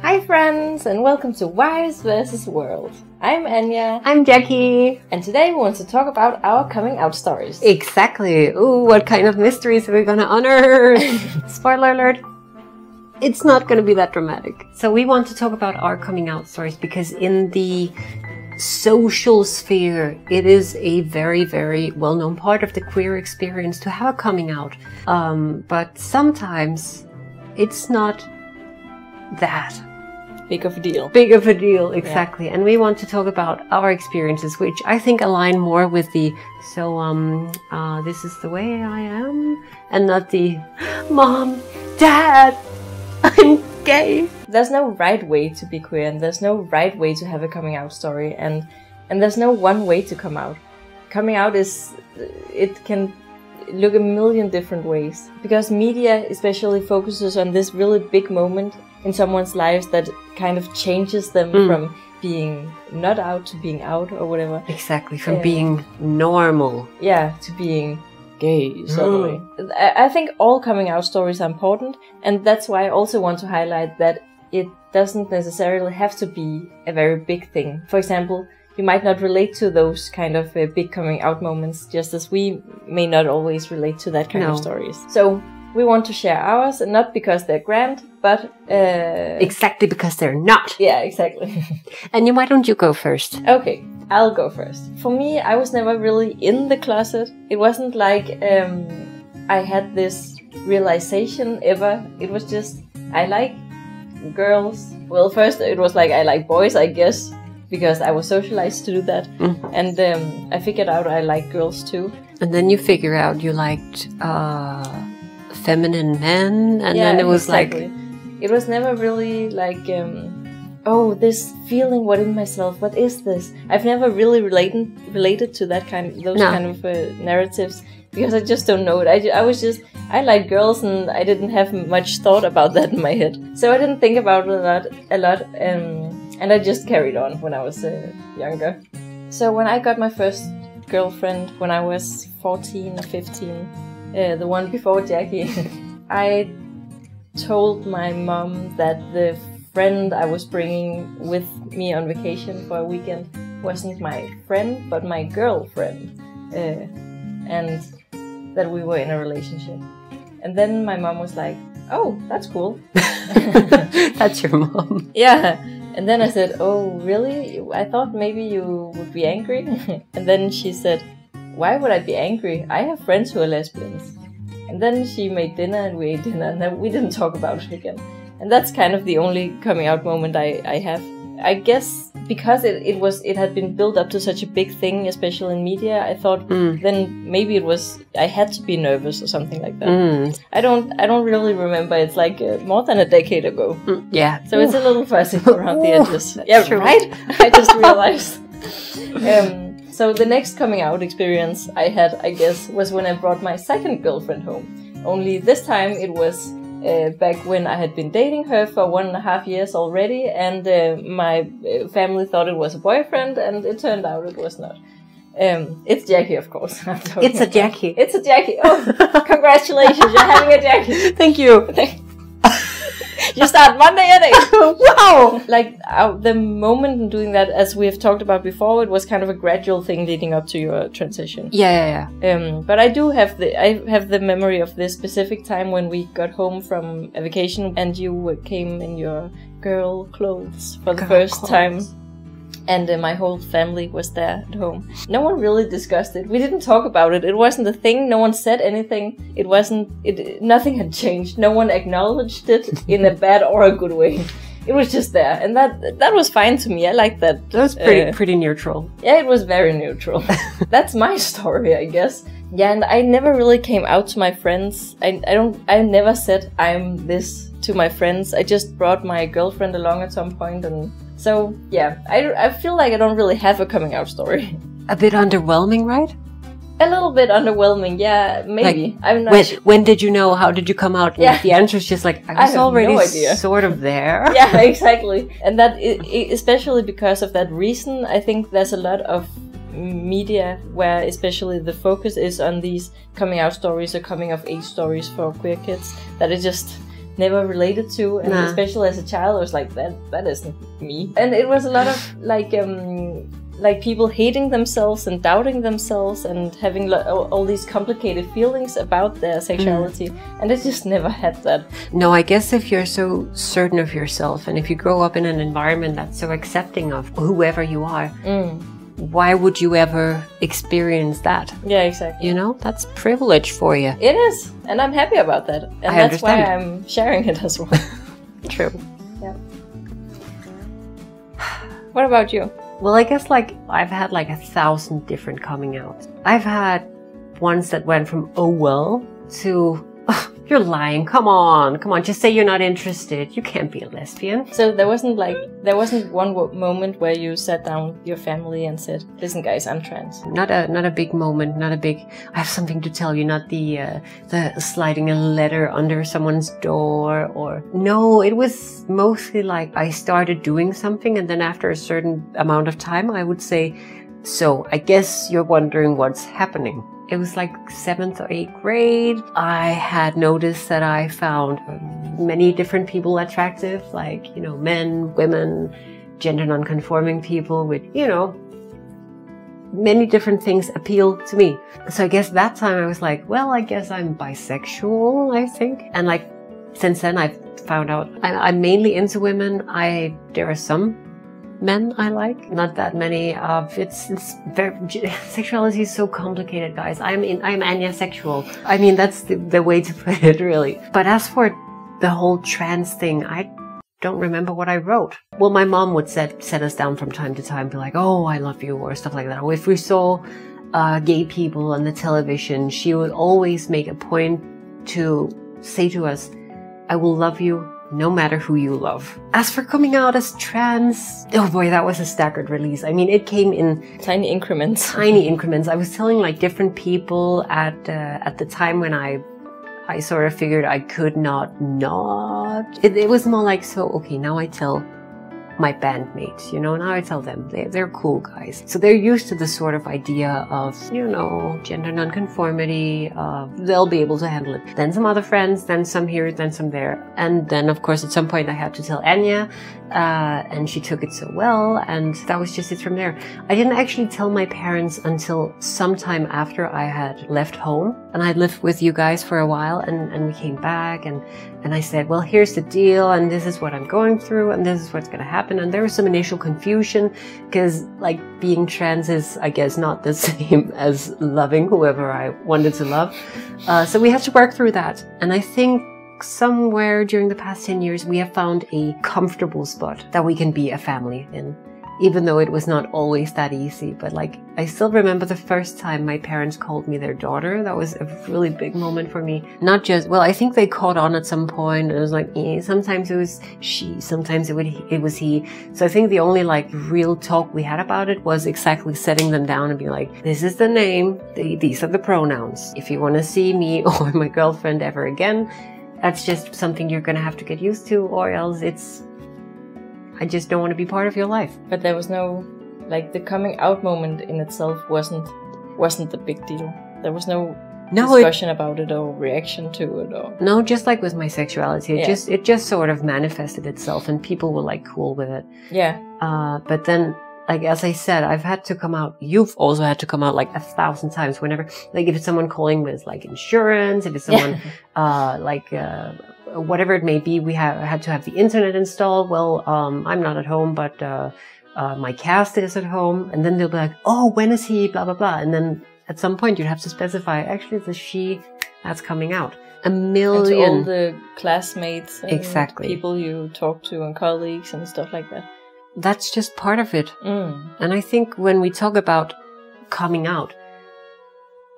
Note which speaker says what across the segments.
Speaker 1: Hi, friends, and welcome to Wives vs. World. I'm Anya,
Speaker 2: I'm Jackie.
Speaker 1: and today we want to talk about our coming out stories.
Speaker 2: Exactly. Ooh, what kind of mysteries are we gonna unearth? Spoiler alert. It's not gonna be that dramatic. So we want to talk about our coming out stories because in the social sphere, it is a very, very well-known part of the queer experience to have a coming out. Um, but sometimes it's not that
Speaker 1: Big of a deal.
Speaker 2: big of a deal exactly and we want to talk about our experiences which i think align more with the so um uh this is the way i am and not the mom dad i'm gay
Speaker 1: There's no right way to be queer, and there's no right way to have a coming out story, and and there's no one way to come out. Coming out is it can look a million different ways because media especially focuses on this really big moment in someone's lives that kind of changes them from being not out to being out or whatever.
Speaker 2: exactly from
Speaker 1: Yeah.
Speaker 2: being normal
Speaker 1: yeah, to being gay suddenly. I, I think all coming out stories are important, and that's why I also want to highlight that it doesn't necessarily have to be a very big thing. For example, you might not relate to those kind of uh, big coming out moments, just as we may not always relate to that kind
Speaker 2: No.
Speaker 1: of stories. So we want to share ours, and not because they're grand, but uh,
Speaker 2: exactly because they're not
Speaker 1: yeah, exactly.
Speaker 2: and you, why don't you go first
Speaker 1: Okay, I'll go first. For me, I was never really in the closet. It wasn't like um, I had this realization ever. It was just, I like girls. Well, first it was like, I like boys, I guess, because I was socialized to do that. And um, I figured out I like girls too.
Speaker 2: and then you figure out you liked uh feminine men and then it was
Speaker 1: exactly. it was never really like um oh this feeling within myself what is this i've never really related related to that kind of, those
Speaker 2: No.
Speaker 1: kind of uh, narratives because i just don't know it I, I was just i like girls and i didn't have much thought about that in my head so i didn't think about it a lot a lot um, and i just carried on when i was uh, younger so when i got my first girlfriend when i was 14 or 15 uh, the one before Jackie, I told my mom that the friend I was bringing with me on vacation for a weekend wasn't my friend, but my girlfriend, uh, and that we were in a relationship. And then my mom was like, "Oh, that's cool."
Speaker 2: that's your mom
Speaker 1: Yeah. And then I said, Oh, really? I thought maybe you would be angry. and then she said, Why would I be angry? I have friends who are lesbians. And then she made dinner and we ate dinner and then we didn't talk about it again. And that's kind of the only coming out moment I, I have. I guess because it, it was it had been built up to such a big thing, especially in media, I thought then maybe it was I had to be nervous or something like that.
Speaker 2: Mm,
Speaker 1: I don't I don't really remember. It's like uh, more than a decade ago.
Speaker 2: mm, yeah
Speaker 1: So it's a little fuzzy around the edges. Yeah, right? I just realized. um, so the next coming out experience I had, I guess, was when I brought my second girlfriend home. Only this time it was uh, back when I had been dating her for one and a half years already, and uh, my uh, family thought it was a boyfriend, and it turned out it was not. Um, it's Jackie, of course.
Speaker 2: It's a jackie
Speaker 1: It's a Jackie. Oh, congratulations! You're having a Jackie.
Speaker 2: thank you
Speaker 1: You start Monday at eight.
Speaker 2: wow
Speaker 1: like uh, the moment in doing that, as we have talked about before, it was kind of a gradual thing leading up to your transition.
Speaker 2: yeah yeah yeah
Speaker 1: Um, but I do have the I have the memory of this specific time when we got home from a vacation and you came in your girl clothes for the
Speaker 2: Girl
Speaker 1: first
Speaker 2: clothes.
Speaker 1: time. And uh, my whole family was there at home. No one really discussed it. We didn't talk about it. It wasn't a thing. No one said anything. It wasn't. It nothing had changed. No one acknowledged it in a bad or a good way. It was just there, and that that was fine to me. I liked that.
Speaker 2: that was pretty
Speaker 1: uh,
Speaker 2: pretty neutral
Speaker 1: yeah, it was very neutral. That's my story, I guess. Yeah, and I never really came out to my friends. I, I don't. I never said I'm this to my friends. I just brought my girlfriend along at some point, and so yeah, I, I feel like I don't really have a coming out story.
Speaker 2: a bit underwhelming right
Speaker 1: A little bit underwhelming, yeah, maybe. I'm not.
Speaker 2: when, when did you know? How did you come out?
Speaker 1: Yeah.
Speaker 2: The answer is just like I
Speaker 1: I
Speaker 2: was
Speaker 1: no
Speaker 2: already
Speaker 1: idea.
Speaker 2: sort of there.
Speaker 1: yeah, exactly. And that, i- i- especially because of that reason, I think there's a lot of media where, especially, the focus is on these coming out stories or coming of age stories for queer kids. that is just never related to, and
Speaker 2: Nah.
Speaker 1: especially as a child, I was like, that that isn't me. And it was a lot of like um like people hating themselves and doubting themselves and having lo- all, all these complicated feelings about their sexuality, and I just never had that.
Speaker 2: No, I guess if you're so certain of yourself and if you grow up in an environment that's so accepting of whoever you are,
Speaker 1: Mm.
Speaker 2: Why would you ever experience that?
Speaker 1: Yeah, exactly.
Speaker 2: You know, that's privilege for you.
Speaker 1: It is, and I'm happy about that, and
Speaker 2: I
Speaker 1: that's why. I'm sharing it as well.
Speaker 2: True. Yeah.
Speaker 1: What about you?
Speaker 2: Well, I guess like I've had like a thousand different coming out. I've had ones that went from oh well to "Ugh, you're lying. Come on, come on. Just say you're not interested. You can't be a lesbian.
Speaker 1: So there wasn't like there wasn't one moment where you sat down with your family and said, "Listen, guys, I'm trans."
Speaker 2: Not a not a big moment. Not a big. I have something to tell you. Not the uh, the sliding a letter under someone's door or no. It was mostly like I started doing something, and then after a certain amount of time, I would say, "So I guess you're wondering what's happening." It was like seventh or eighth grade. I had noticed that I found many different people attractive, like, you know, men, women, gender non-conforming people with, you know, many different things appeal to me. So I guess that time I was like, well, I guess I'm bisexual, I think. And like, since then I've found out I'm mainly into women. I, there are some men I like, not that many of it's, it's very, sexuality is so complicated, guys. I'm in, I'm anisexual. I mean, that's the, the way to put it, really. But as for the whole trans thing, I don't remember what I wrote. Well, my mom would set set us down from time to time, be like, "Oh, I love you," or stuff like that. Or if we saw uh, gay people on the television, she would always make a point to say to us, "I will love you." No matter who you love. As for coming out as trans, oh boy, that was a staggered release. I mean, it came in
Speaker 1: Tiny increments.
Speaker 2: tiny increments. I was telling like different people at uh, at the time when I I sort of figured I could not not. It, it was more like so. Okay, now I tell my bandmates. You know, now I tell them they, they're cool guys. So they're used to the sort of idea of you know gender nonconformity. Uh, they'll be able to handle it. Then some other friends, then some here, then some there, and then of course at some point I had to tell Anya, uh, and she took it so well, and that was just it from there. I didn't actually tell my parents until sometime after I had left home and I lived with you guys for a while and, and we came back and, and I said, well, here's the deal and this is what I'm going through and this is what's going to And there was some initial confusion because like being trans is, I guess, not the same as loving whoever I wanted to love. Uh, so we had to work through that. And I think somewhere during the past 10 years, we have found a comfortable spot that we can be a family in. Even though it was not always that easy, but like, I still remember the first time my parents called me their daughter. That was a really big moment for me. Not just, well, I think they caught on at some point. It was like, eh, sometimes it was she, sometimes it would, it was he. So I think the only like real talk we had about it was exactly setting them down and being like, this is the name, the, these are the pronouns. If you want to see me or my girlfriend ever again, that's just something you're going to have to get used to or else it's i just don't want to be part of your life
Speaker 1: But there was no like the coming out moment in itself wasn't wasn't the big deal. There was no
Speaker 2: no it,
Speaker 1: discussion about it or reaction to it or
Speaker 2: no just like with my sexuality it
Speaker 1: Yeah.
Speaker 2: just it just sort of manifested itself and people were like cool with it
Speaker 1: yeah.
Speaker 2: uh but then like as i said i've had to come out you've also had to come out like a thousand times whenever like if it's someone calling with like insurance if it's someone uh, like uh, whatever it may be, we have had to have the internet installed. Well, um, I'm not at home, but uh, uh, my cast is at home, and then they'll be like, "Oh, when is he?" Blah blah blah, and then at some point you'd have to specify. Actually, it's a she that's coming out. A
Speaker 1: And to all
Speaker 2: million.
Speaker 1: the classmates and
Speaker 2: Exactly.
Speaker 1: people you talk to and colleagues and stuff like that.
Speaker 2: That's just part of it.
Speaker 1: Mm.
Speaker 2: And I think when we talk about coming out,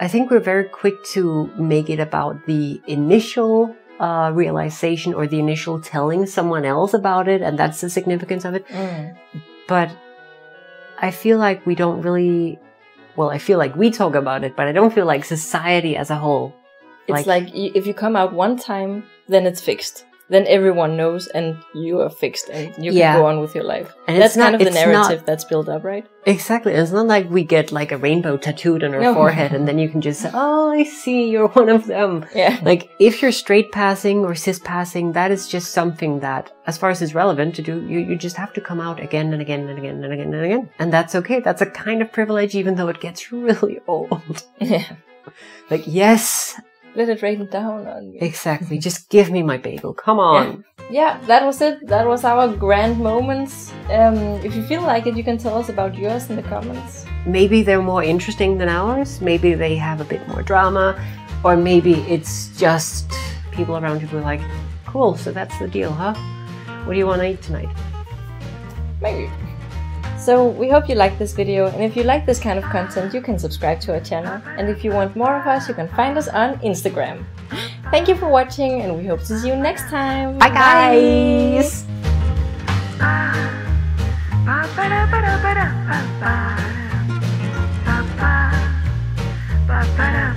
Speaker 2: I think we're very quick to make it about the initial uh, realization or the initial telling someone else about it, and that's the significance of it.
Speaker 1: Mm.
Speaker 2: But I feel like we don't really, well, I feel like we talk about it, but I don't feel like society as a whole.
Speaker 1: It's like, y if you come out one time, then it's fixed. Then everyone knows and you are fixed and you
Speaker 2: Yeah.
Speaker 1: can go on with your life.
Speaker 2: And
Speaker 1: that's
Speaker 2: not-
Speaker 1: kind of the
Speaker 2: it's not-
Speaker 1: narrative that's built up, right?
Speaker 2: Exactly. It's not like we get like a rainbow tattooed on our
Speaker 1: No.
Speaker 2: forehead and then you can just say, Oh, I see, you're one of them.
Speaker 1: Yeah.
Speaker 2: Like if you're straight passing or cis passing, that is just something that, as far as is relevant to do, you, you just have to come out again and again and again and again and again. And that's okay. That's a kind of privilege, even though it gets really old.
Speaker 1: Yeah.
Speaker 2: Like, yes,
Speaker 1: Let it rain down on me.
Speaker 2: exactly. just give me my bagel. Come on.
Speaker 1: yeah, that was it. That was our grand moments. Um, if you feel like it, you can tell us about yours in the comments.
Speaker 2: Maybe they're more interesting than ours. Maybe they have a bit more drama. Or maybe it's just people around you who are like, cool, so that's the deal, huh? What do you want to eat tonight?
Speaker 1: Maybe. So we hope you liked this video, and if you like this kind of content, you can subscribe to our channel. And if you want more of us, you can find us on Instagram. Thank you for watching, and we hope to see you next time.
Speaker 2: Bye, guys!
Speaker 3: Ba-ba-da.